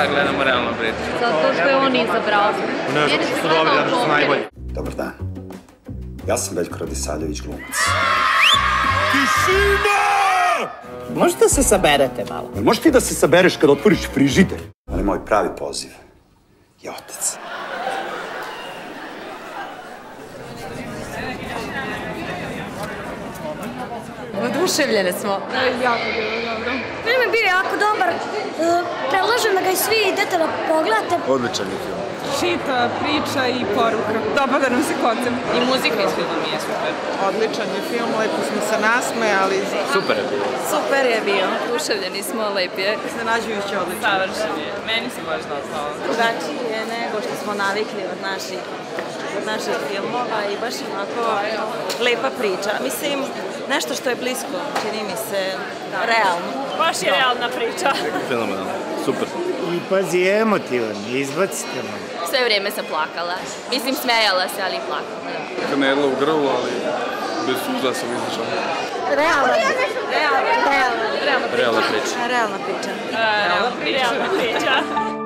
Da, gledamo realno priču. Zato što je on izabrao. Ne znam što su dobri, zato što su najbolji. Dobar dan. Ja sam Veljko Radisavljević glumac. Možete se saberete malo. Jel možeš ti da se sabereš kad otvoriš frižider? Ali moj pravi poziv je otac. Oduševljene smo. Film je bio jako dobar. Predlažem da ga i svi idete da pogledate. Odličan je film. Čita, priča i poruka. Dopada nam se koncept. I muzika iz filma mi je super. Odličan je film, lepo smo se nasmejali. Super je bilo. Super je bio. Oduševljeni smo, lep je. Iznenađujuće odličan. Savršen je. Meni se baš dopao. Drugačiji je nego što smo navikli od naših od naših filmova i baš onako lepa priča. Mislim, nešto što je blisko, čini mi se, realno. Baš je realna priča. Fenomenalno. Super. I pazi, emotivan, izbacite me. Sve vrijeme sam plakala. Mislim, smejala se, ali i plakala. Kanela u grlu, ali bez suza sam izdržao. Realna, realna, realna, Realna priča. realna priča. Realna priča.